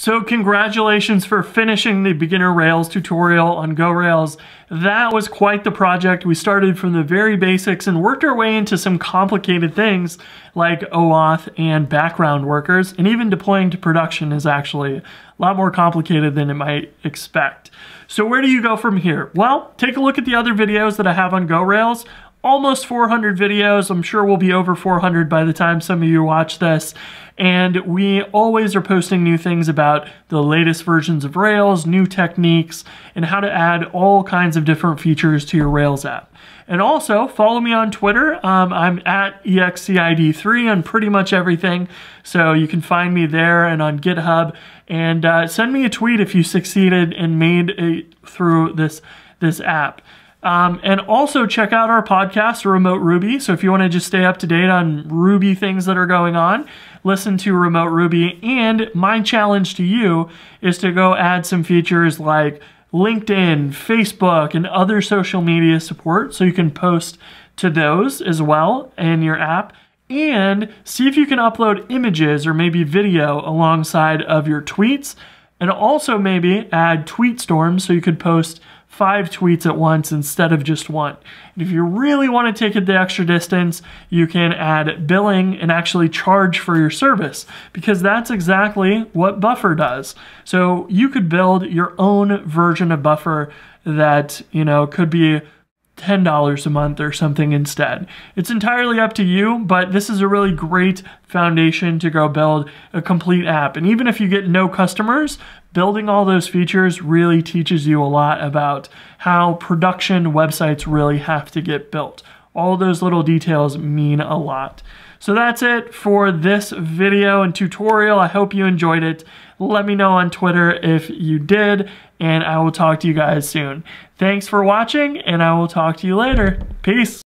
So congratulations for finishing the beginner Rails tutorial on Go Rails. That was quite the project. We started from the very basics and worked our way into some complicated things like OAuth and background workers, and even deploying to production is actually a lot more complicated than it might expect. So where do you go from here? Well, take a look at the other videos that I have on Go Rails almost 400 videos. I'm sure we'll be over 400 by the time some of you watch this. And we always are posting new things about the latest versions of Rails, new techniques, and how to add all kinds of different features to your Rails app. And also, follow me on Twitter. Um, I'm at EXCID3 on pretty much everything. So you can find me there and on GitHub. And uh, send me a tweet if you succeeded and made it through this, this app. Um, and also check out our podcast, Remote Ruby. So if you want to just stay up to date on Ruby things that are going on, listen to Remote Ruby. And my challenge to you is to go add some features like LinkedIn, Facebook, and other social media support so you can post to those as well in your app. And see if you can upload images or maybe video alongside of your tweets. And also maybe add tweet storms so you could post five tweets at once instead of just one. And if you really want to take it the extra distance, you can add billing and actually charge for your service because that's exactly what Buffer does. So you could build your own version of Buffer that, you know, could be $10 a month or something instead. It's entirely up to you, but this is a really great foundation to go build a complete app. And even if you get no customers, building all those features really teaches you a lot about how production websites really have to get built. All those little details mean a lot. So that's it for this video and tutorial. I hope you enjoyed it. Let me know on Twitter if you did, and I will talk to you guys soon. Thanks for watching, and I will talk to you later. Peace.